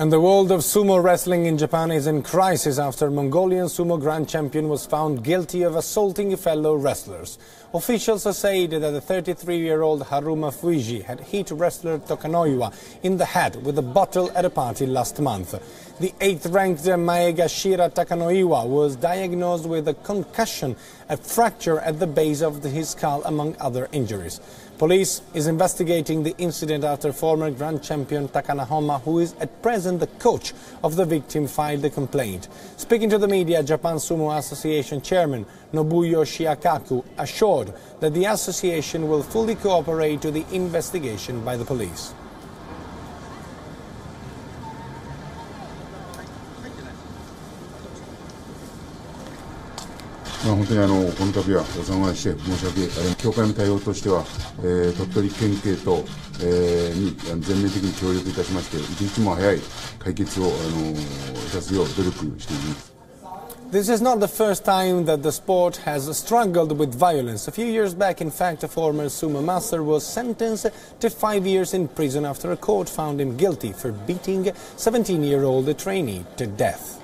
And the world of sumo wrestling in Japan is in crisis after Mongolian sumo grand champion was found guilty of assaulting fellow wrestlers. Officials have said that the 33-year-old Harumafuji had hit wrestler Takanoiwa in the head with a bottle at a party last month. The 8th-ranked Maegashira Takanoiwa was diagnosed with a concussion, a fracture at the base of his skull, among other injuries. Police is investigating the incident after former grand champion Takanohana, who is at present the coach of the victim, filed the complaint. Speaking to the media, Japan Sumo Association chairman Nobuyoshi Hakkaku assured that the association will fully cooperate to the investigation by the police. まあ、本当にあのこの度はお騒がせして申し訳あり協会の対応としては、えー、鳥取県警と、えー、に全面的に協力いたしまして一日も早い解決をあのいたすよう努力しています。This is not the first time that the sport has struggled with violence. A few years back, in fact, a former sumo master was sentenced to five years in prison after a court found him guilty for beating a 17-year-old trainee to death.